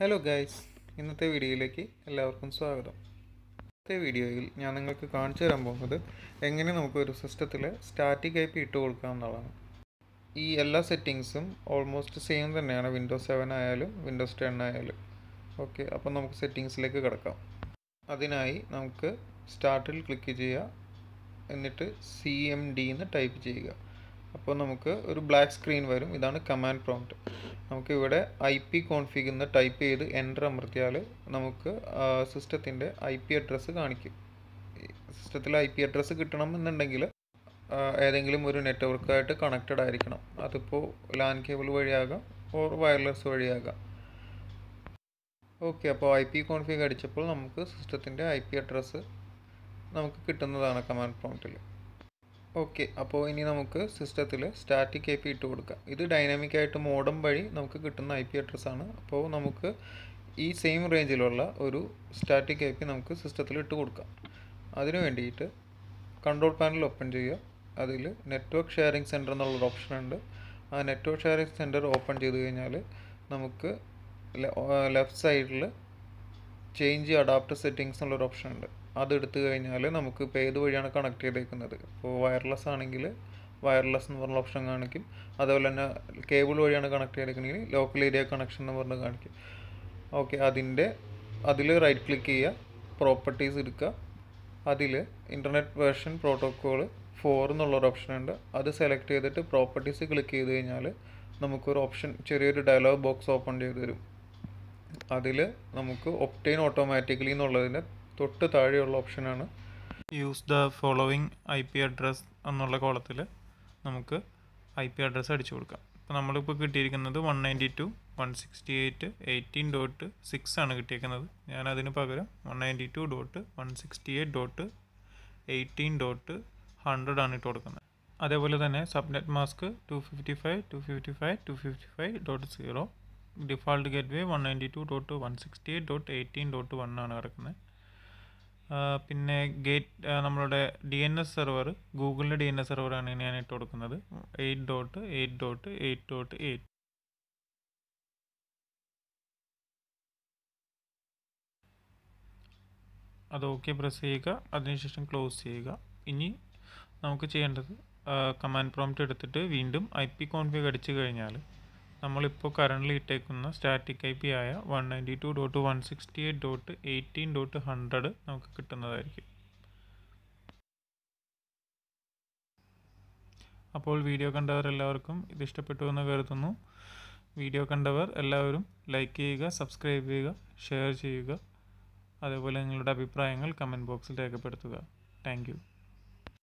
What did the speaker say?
Hello guys ഇന്നത്തെ വീഡിയോയിലേക്ക് എല്ലാവർക്കും സ്വാഗതം. ഇന്നത്തെ വീഡിയോയിൽ ഞാൻ നിങ്ങൾക്ക് കാണിച്ചു തരാൻ പോകുന്നത് എങ്ങനെ നമുക്ക് ഒരു സിസ്റ്റത്തിൽ സ്റ്റാറ്റിക് ഐ പി ഇട്ട് കൊടുക്കാം എന്നുള്ളതാണ്. ഈ എല്ലാ സെറ്റിങ്സും ഓൾമോസ്റ്റ് സെയിം തന്നെയാണ്. വിൻഡോസ് സെവൻ ആയാലും വിൻഡോസ് ടെൻ ആയാലും. ഓക്കെ അപ്പം നമുക്ക് സെറ്റിങ്സിലേക്ക് കിടക്കാം. അതിനായി നമുക്ക് സ്റ്റാർട്ടിൽ ക്ലിക്ക് ചെയ്യുക. എന്നിട്ട് സി എം ഡി എന്ന് ടൈപ്പ് ചെയ്യുക. അപ്പോൾ നമുക്ക് ഒരു ബ്ലാക്ക് സ്ക്രീൻ വരും. ഇതാണ് കമാൻഡ് പ്രോംപ്റ്റ് നമുക്ക് ഇവിടെ ഐ പി കോൺഫിഗ് എന്ന് ടൈപ്പ് ചെയ്ത് എന്റർ അമർത്തിയാൽ നമുക്ക് സിസ്റ്റത്തിന്റെ ഐ പി അഡ്രസ്സ് കാണിക്കും. സിസ്റ്റത്തിൽ ഐ പി അഡ്രസ്സ് കിട്ടണം എന്നുണ്ടെങ്കിൽ ഏതെങ്കിലും ഒരു നെറ്റ്വർക്കായിട്ട് കണക്റ്റഡ് ആയിരിക്കണം. അതിപ്പോൾ ലാൻ കേബിൾ വഴിയാകാം ഓർ വയർലെസ് വഴിയാകാം. ഓക്കെ അപ്പോൾ ഐ പി കോൺഫിഗ് അടിച്ചപ്പോൾ നമുക്ക് സിസ്റ്റത്തിന്റെ ഐ പി അഡ്രസ്സ് നമുക്ക് കിട്ടുന്നതാണ് കമാൻഡ് പ്രോംപ്റ്റിൽ ഓക്കെ അപ്പോൾ ഇനി നമുക്ക് സിസ്റ്റത്തിൽ സ്റ്റാറ്റിക് ഐ പി ഇട്ട് കൊടുക്കാം. ഇത് ഡൈനാമിക് ആയിട്ട് മോഡം വഴി നമുക്ക് കിട്ടുന്ന ഐ പി അഡ്രസ്സാണ് അപ്പോൾ നമുക്ക് ഈ സെയിം റേഞ്ചിലുള്ള ഒരു സ്റ്റാറ്റിക് ഐ പി നമുക്ക് സിസ്റ്റത്തിൽ ഇട്ട് കൊടുക്കാം. അതിന് വേണ്ടിയിട്ട് കൺട്രോൾ പാനൽ ഓപ്പൺ ചെയ്യുക. അതിൽ നെറ്റ്വർക്ക് ഷെയറിംഗ് സെന്റർ എന്നുള്ളൊരു ഓപ്ഷൻ ഉണ്ട്. ആ നെറ്റ്വർക്ക് ഷെയറിംഗ് സെന്റർ ഓപ്പൺ ചെയ്ത് കഴിഞ്ഞാൽ നമുക്ക് ലെഫ്റ്റ് സൈഡിൽ ചേഞ്ച് അഡാപ്റ്റർ സെറ്റിങ്സ് എന്നുള്ളൊരു ഓപ്ഷൻ ഉണ്ട്. അത് എടുത്തു കഴിഞ്ഞാൽ നമുക്ക് ഇപ്പോൾ ഏത് വഴിയാണ് കണക്ട് ചെയ്തേക്കുന്നത്? ഇപ്പോൾ വയർലെസ് ആണെങ്കിൽ വയർലെസ് എന്ന് പറഞ്ഞ ഓപ്ഷൻ കാണിക്കും. അതുപോലെ തന്നെ കേബിൾ വഴിയാണ് കണക്ട് ചെയ്തേക്കണമെങ്കിൽ ലോക്കൽ ഏരിയ കണക്ഷൻ എന്ന് പറഞ്ഞ് കാണിക്കും. ഓക്കെ അതിന്റെ അതിൽ റൈറ്റ് ക്ലിക്ക് ചെയ്യുക പ്രോപ്പർട്ടീസ് എടുക്കുക. അതിൽ ഇന്റർനെറ്റ് വേർഷൻ പ്രോട്ടോക്കോൾ ഫോർ എന്നുള്ളൊരു ഓപ്ഷൻ ഉണ്ട്. അത് സെലക്ട് ചെയ്തിട്ട് പ്രോപ്പർട്ടീസ് ക്ലിക്ക് ചെയ്ത് കഴിഞ്ഞാൽ നമുക്കൊരു ഓപ്ഷൻ ചെറിയൊരു ഡയലോഗ് ബോക്സ് ഓപ്പൺ ചെയ്ത് തരും. അതിൽ നമുക്ക് ഒപ്റ്റെയിൻ ഓട്ടോമാറ്റിക്കലി എന്നുള്ളതിന് തൊട്ട് താഴെയുള്ള ഓപ്ഷനാണ്. Use the following I P address എന്നുള്ള കോളത്തിൽ നമുക്ക് ഐ പി അഡ്രസ്സ് അടിച്ചു കൊടുക്കാം. അപ്പോൾ നമ്മളിപ്പോൾ കിട്ടിയിരിക്കുന്നത് one ninety two one sixty eight eighteen dot six ആണ് കിട്ടിയിരിക്കുന്നത് ഞാൻ അതിന് പകരം one ninety two dot one sixty eight dot eighteen dot hundred ആണ് ഇട്ട് കൊടുക്കുന്നത്. അതേപോലെ തന്നെ subnet mask two fifty five two fifty five two fifty five dot zero default gateway one ninety two dot one sixty eight dot eighteen dot one ആണ് കിടക്കുന്നത് പിന്നെ gate നമ്മളുടെ D N S server ഗൂഗിളിന്റെ D N S സെർവറാണ് ഞാൻ ഇട്ട് കൊടുക്കുന്നത്. Eight dot eight dot eight dot eight അത് ഓക്കെ പ്രസ് ചെയ്യുക. അതിനുശേഷം ക്ലോസ് ചെയ്യുക. ഇനി നമുക്ക് ചെയ്യേണ്ടത് കമാൻഡ് പ്രോംപ്റ്റ് എടുത്തിട്ട് വീണ്ടും ഐ പി കോൺഫിഗ് അടിച്ചു കഴിഞ്ഞാൽ നമ്മളിപ്പോൾ കറന്റ് ഇട്ടേക്കുന്ന സ്റ്റാറ്റിക് ഐ പി ആയ one ninety two dot one sixty eight dot eighteen dot hundred നമുക്ക് കിട്ടുന്നതായിരിക്കും. അപ്പോൾ വീഡിയോ കണ്ടവർ എല്ലാവർക്കും ഇത് ഇഷ്ടപ്പെട്ടു എന്ന് കരുതുന്നു. വീഡിയോ കണ്ടവർ എല്ലാവരും ലൈക്ക് ചെയ്യുക സബ്സ്ക്രൈബ് ചെയ്യുക ഷെയർ ചെയ്യുക. അതേപോലെ നിങ്ങളുടെ അഭിപ്രായങ്ങൾ കമന്റ് ബോക്സിൽ രേഖപ്പെടുത്തുക. താങ്ക്